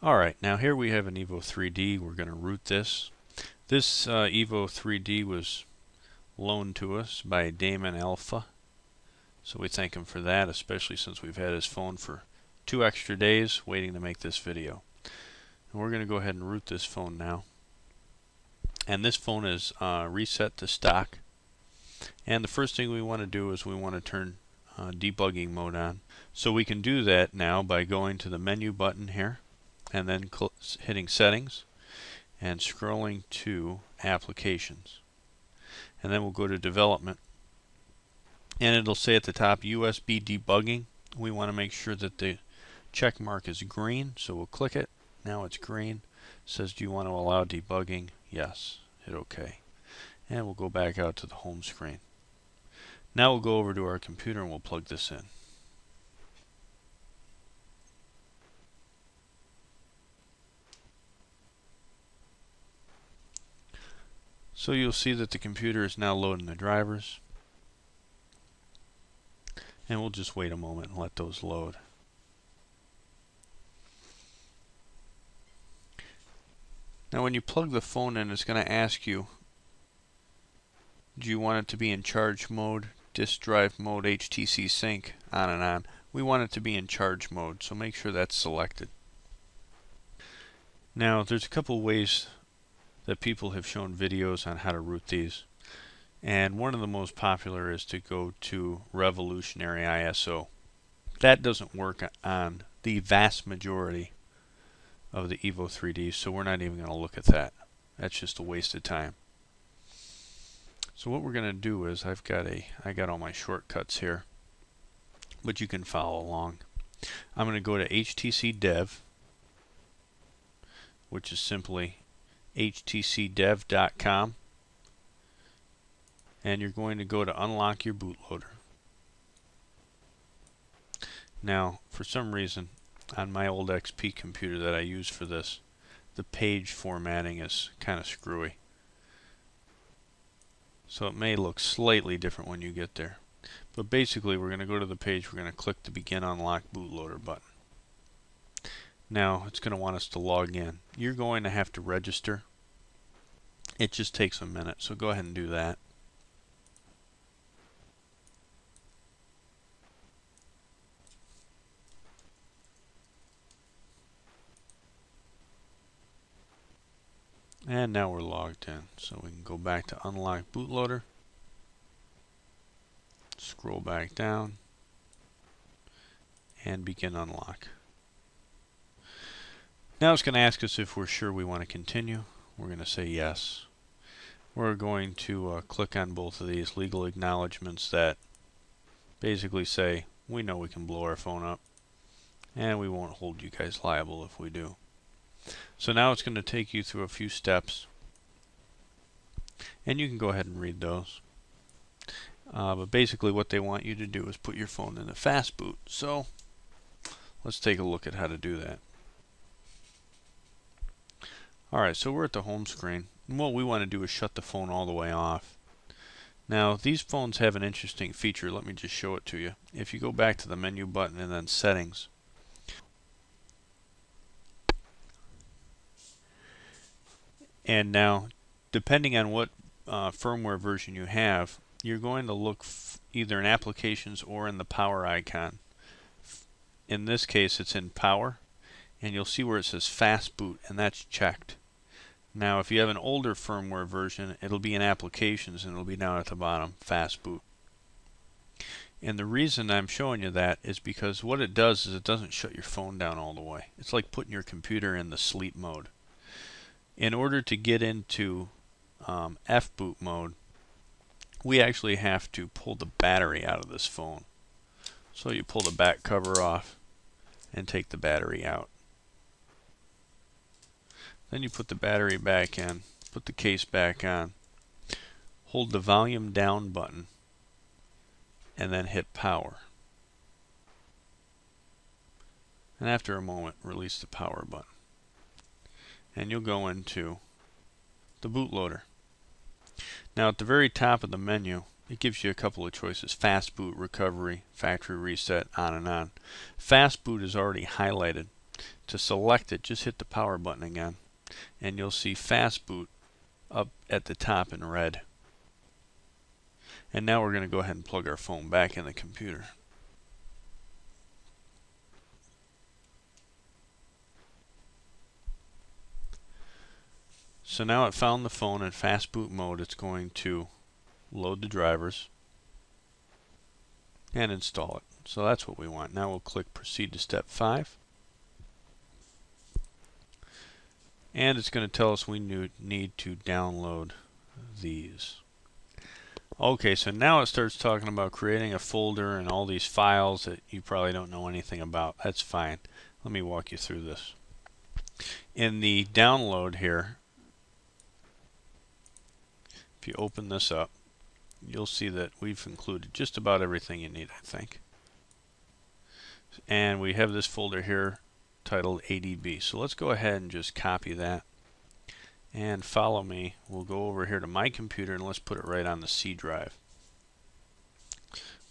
Alright, now here we have an Evo 3D. We're going to root this. This uh, Evo 3D was loaned to us by Damon Alpha. So we thank him for that, especially since we've had his phone for two extra days waiting to make this video. And we're going to go ahead and root this phone now. And this phone is uh, reset to stock. And the first thing we want to do is we want to turn uh, debugging mode on. So we can do that now by going to the menu button here and then hitting settings and scrolling to applications. And then we'll go to development. And it'll say at the top USB debugging. We want to make sure that the check mark is green so we'll click it. Now it's green. It says do you want to allow debugging? Yes. Hit OK. And we'll go back out to the home screen. Now we'll go over to our computer and we'll plug this in So you'll see that the computer is now loading the drivers. And we'll just wait a moment and let those load. Now when you plug the phone in, it's going to ask you, do you want it to be in charge mode, disk drive mode, HTC sync, on and on. We want it to be in charge mode, so make sure that's selected. Now there's a couple ways that people have shown videos on how to root these. And one of the most popular is to go to Revolutionary ISO. That doesn't work on the vast majority of the Evo 3D, so we're not even going to look at that. That's just a waste of time. So what we're going to do is I've got a I got all my shortcuts here, but you can follow along. I'm going to go to HTC Dev, which is simply htcdev.com and you're going to go to unlock your bootloader. Now, for some reason, on my old XP computer that I use for this, the page formatting is kind of screwy. So it may look slightly different when you get there. But basically, we're going to go to the page, we're going to click the Begin Unlock Bootloader button. Now, it's going to want us to log in. You're going to have to register it just takes a minute, so go ahead and do that. And now we're logged in. So we can go back to unlock bootloader. Scroll back down. And begin unlock. Now it's going to ask us if we're sure we want to continue. We're going to say yes we're going to uh, click on both of these legal acknowledgments that basically say we know we can blow our phone up and we won't hold you guys liable if we do. So now it's going to take you through a few steps and you can go ahead and read those. Uh, but basically what they want you to do is put your phone in a fast boot. So let's take a look at how to do that. Alright, so we're at the home screen And what we want to do is shut the phone all the way off. Now these phones have an interesting feature. Let me just show it to you. If you go back to the menu button and then settings. And now depending on what uh, firmware version you have, you're going to look either in applications or in the power icon. In this case it's in power and you'll see where it says fast boot and that's checked. Now if you have an older firmware version, it'll be in applications and it'll be down at the bottom, fast boot. And the reason I'm showing you that is because what it does is it doesn't shut your phone down all the way. It's like putting your computer in the sleep mode. In order to get into um, F-boot mode, we actually have to pull the battery out of this phone. So you pull the back cover off and take the battery out. Then you put the battery back in, put the case back on, hold the volume down button, and then hit power. And after a moment, release the power button. And you'll go into the bootloader. Now at the very top of the menu, it gives you a couple of choices. Fast boot, recovery, factory reset, on and on. Fast boot is already highlighted. To select it, just hit the power button again and you'll see fast boot up at the top in red. And now we're going to go ahead and plug our phone back in the computer. So now it found the phone in fast boot mode. It's going to load the drivers and install it. So that's what we want. Now we'll click proceed to step 5. And it's going to tell us we need to download these. Okay, so now it starts talking about creating a folder and all these files that you probably don't know anything about. That's fine. Let me walk you through this. In the download here, if you open this up, you'll see that we've included just about everything you need, I think. And we have this folder here titled ADB. So let's go ahead and just copy that and follow me. We'll go over here to my computer and let's put it right on the C drive.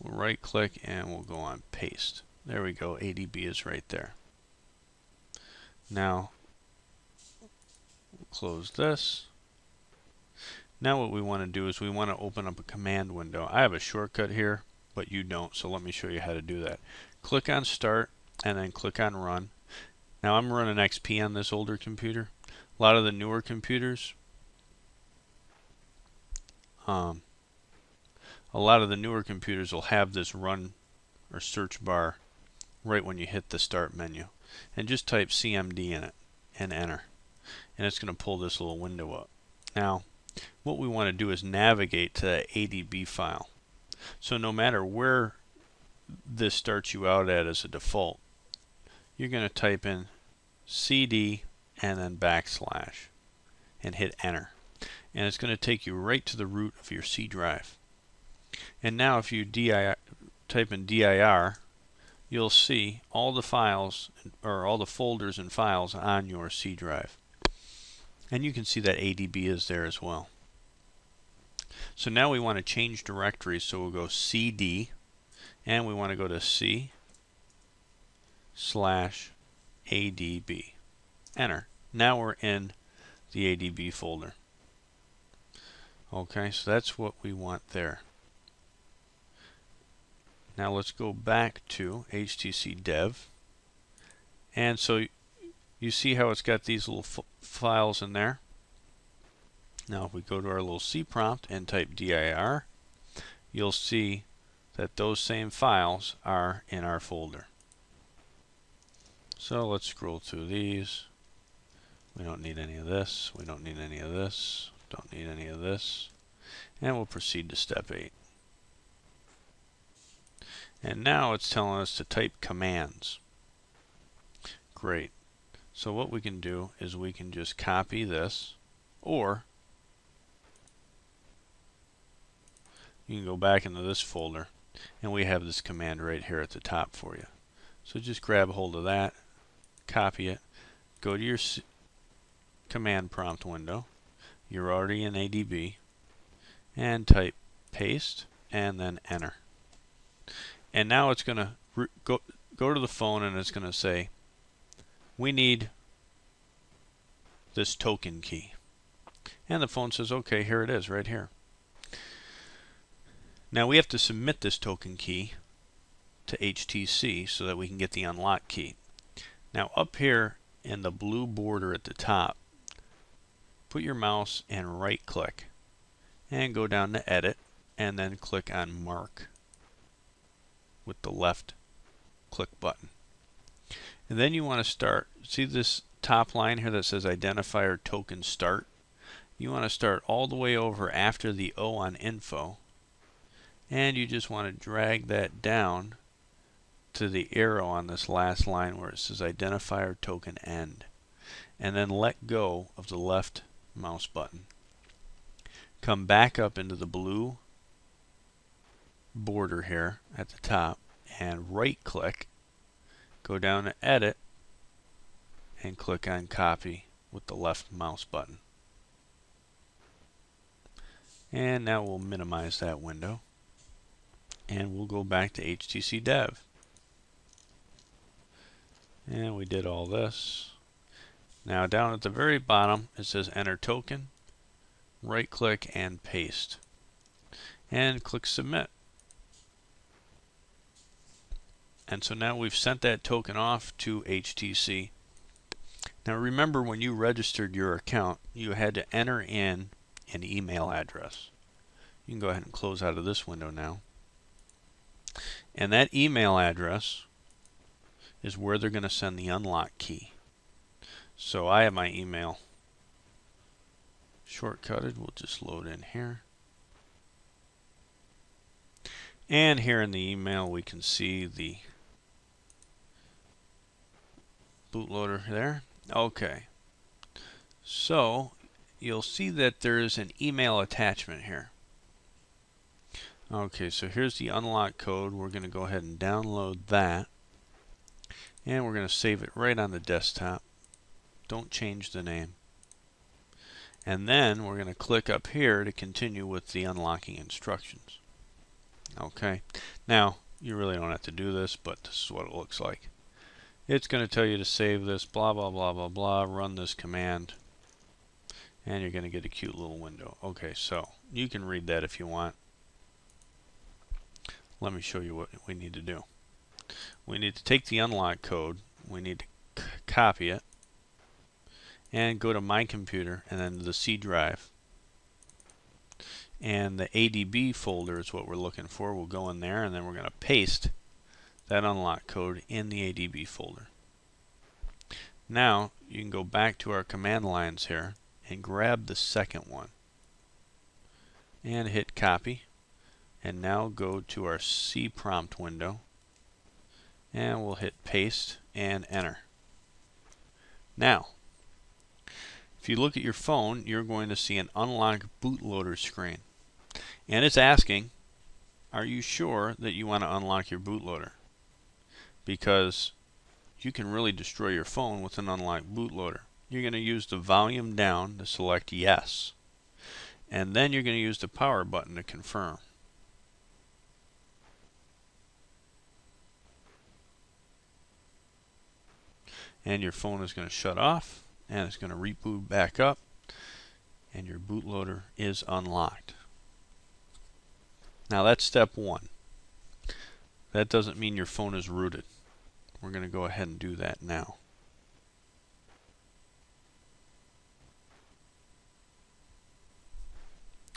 We'll right click and we'll go on paste. There we go. ADB is right there. Now we'll close this. Now what we want to do is we want to open up a command window. I have a shortcut here, but you don't, so let me show you how to do that. Click on Start, and then click on Run. Now I'm running XP on this older computer. A lot of the newer computers, um, a lot of the newer computers will have this run or search bar right when you hit the start menu. And just type CMD in it and enter. And it's going to pull this little window up. Now, what we want to do is navigate to that ADB file. So no matter where this starts you out at as a default, you're going to type in CD and then backslash and hit enter. And it's going to take you right to the root of your C drive. And now if you DI, type in dir, you'll see all the files or all the folders and files on your C drive. And you can see that ADB is there as well. So now we want to change directories, so we'll go CD, and we want to go to C slash ADB. Enter. Now we're in the ADB folder. Okay, so that's what we want there. Now let's go back to HTC Dev. And so you see how it's got these little files in there. Now if we go to our little C prompt and type dir, you'll see that those same files are in our folder. So let's scroll through these. We don't need any of this. We don't need any of this. Don't need any of this. And we'll proceed to step 8. And now it's telling us to type commands. Great. So what we can do is we can just copy this or you can go back into this folder and we have this command right here at the top for you. So just grab hold of that, copy it, go to your command prompt window. You're already in ADB and type paste and then enter. And now it's going to go, go to the phone and it's going to say we need this token key. And the phone says, okay, here it is right here. Now we have to submit this token key to HTC so that we can get the unlock key. Now up here in the blue border at the top, put your mouse and right click and go down to edit and then click on mark with the left click button. And then you want to start, see this top line here that says identifier token start? You want to start all the way over after the O on info. And you just want to drag that down to the arrow on this last line where it says identifier token end. And then let go of the left mouse button. Come back up into the blue border here at the top and right click Go down to Edit and click on Copy with the left mouse button. And now we'll minimize that window and we'll go back to HTC Dev. And we did all this. Now down at the very bottom it says enter token. Right click and paste. And click submit. And so now we've sent that token off to HTC. Now remember when you registered your account, you had to enter in an email address. You can go ahead and close out of this window now. And that email address is where they're going to send the unlock key. So I have my email shortcutted. We'll just load in here. And here in the email we can see the bootloader there. Okay. So you'll see that there is an email attachment here. Okay, so here's the unlock code. We're going to go ahead and download that. And we're going to save it right on the desktop. Don't change the name. And then we're going to click up here to continue with the unlocking instructions. Okay, now you really don't have to do this, but this is what it looks like. It's going to tell you to save this, blah, blah, blah, blah, blah, run this command, and you're going to get a cute little window. Okay, so you can read that if you want. Let me show you what we need to do. We need to take the unlock code, we need to copy it, and go to my computer and then the C drive. And the ADB folder is what we're looking for. We'll go in there and then we're going to paste that unlock code in the ADB folder. Now you can go back to our command lines here and grab the second one and hit copy and now go to our C prompt window and we'll hit paste and enter. Now if you look at your phone you're going to see an unlock bootloader screen and it's asking are you sure that you want to unlock your bootloader because you can really destroy your phone with an unlocked bootloader. You're going to use the volume down to select yes. And then you're going to use the power button to confirm. And your phone is going to shut off and it's going to reboot back up and your bootloader is unlocked. Now that's step one. That doesn't mean your phone is rooted. We're going to go ahead and do that now.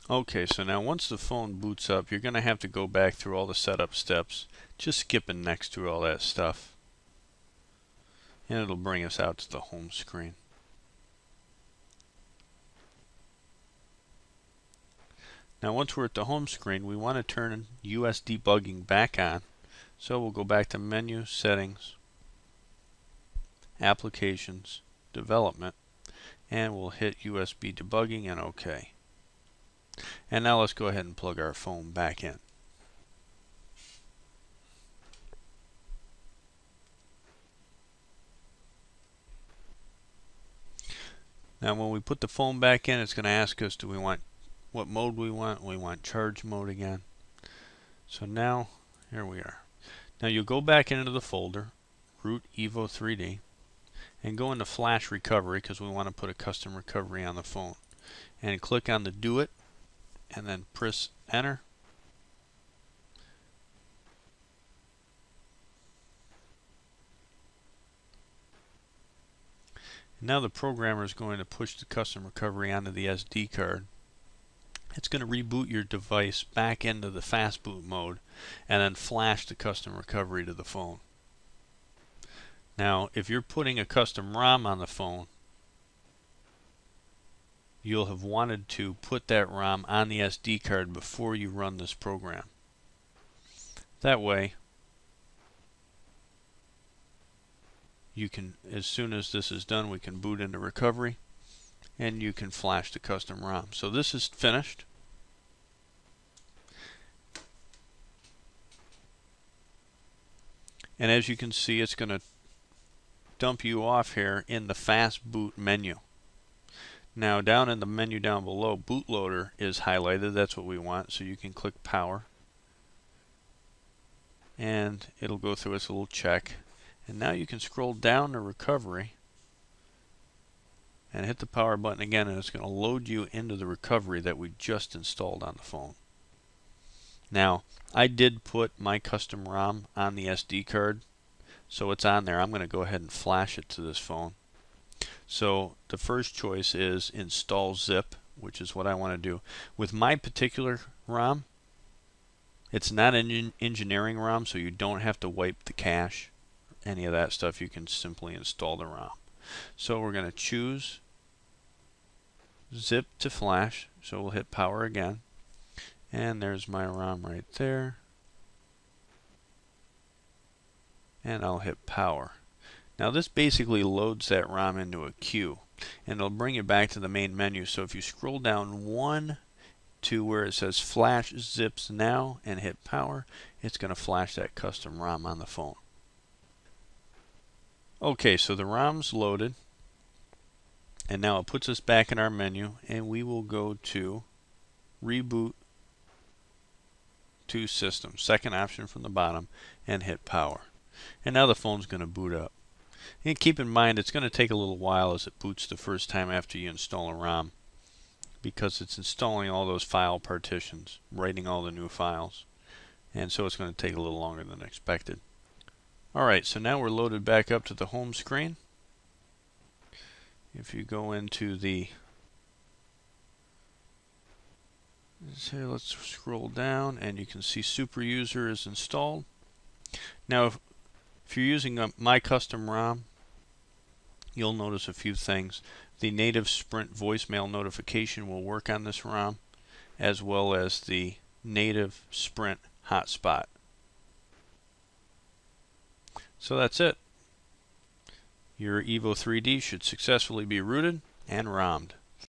Okay, so now once the phone boots up, you're going to have to go back through all the setup steps, just skipping next to all that stuff. And it'll bring us out to the home screen. Now once we're at the home screen, we want to turn US debugging back on. So we'll go back to Menu, Settings, Applications, Development, and we'll hit USB debugging and OK. And now let's go ahead and plug our phone back in. Now when we put the phone back in, it's going to ask us do we want what mode we want. We want charge mode again. So now, here we are. Now you'll go back into the folder, root evo 3d, and go into flash recovery because we want to put a custom recovery on the phone. And click on the do it, and then press enter. Now the programmer is going to push the custom recovery onto the SD card it's going to reboot your device back into the fast boot mode and then flash the custom recovery to the phone. Now, if you're putting a custom ROM on the phone, you'll have wanted to put that ROM on the SD card before you run this program. That way, you can, as soon as this is done, we can boot into recovery and you can flash the custom ROM. So this is finished. And as you can see, it's going to dump you off here in the fast boot menu. Now down in the menu down below, bootloader is highlighted. That's what we want. So you can click power. And it'll go through its little check. And now you can scroll down to recovery and hit the power button again and it's going to load you into the recovery that we just installed on the phone. Now, I did put my custom ROM on the SD card, so it's on there. I'm going to go ahead and flash it to this phone. So the first choice is install zip, which is what I want to do. With my particular ROM, it's not an engineering ROM, so you don't have to wipe the cache, any of that stuff. You can simply install the ROM. So we're going to choose zip to flash. So we'll hit power again. And there's my ROM right there. And I'll hit power. Now this basically loads that ROM into a queue and it'll bring you back to the main menu. So if you scroll down one to where it says flash zips now and hit power, it's going to flash that custom ROM on the phone. Okay, so the ROM's loaded. And now it puts us back in our menu and we will go to reboot to system, second option from the bottom, and hit power. And now the phone's going to boot up. And keep in mind it's going to take a little while as it boots the first time after you install a ROM because it's installing all those file partitions, writing all the new files. And so it's going to take a little longer than expected. Alright, so now we're loaded back up to the home screen. If you go into the so let's scroll down and you can see super user is installed. Now if, if you're using a, my custom ROM you'll notice a few things. The native Sprint voicemail notification will work on this ROM as well as the native Sprint hotspot. So that's it. Your Evo 3D should successfully be rooted and ROMmed.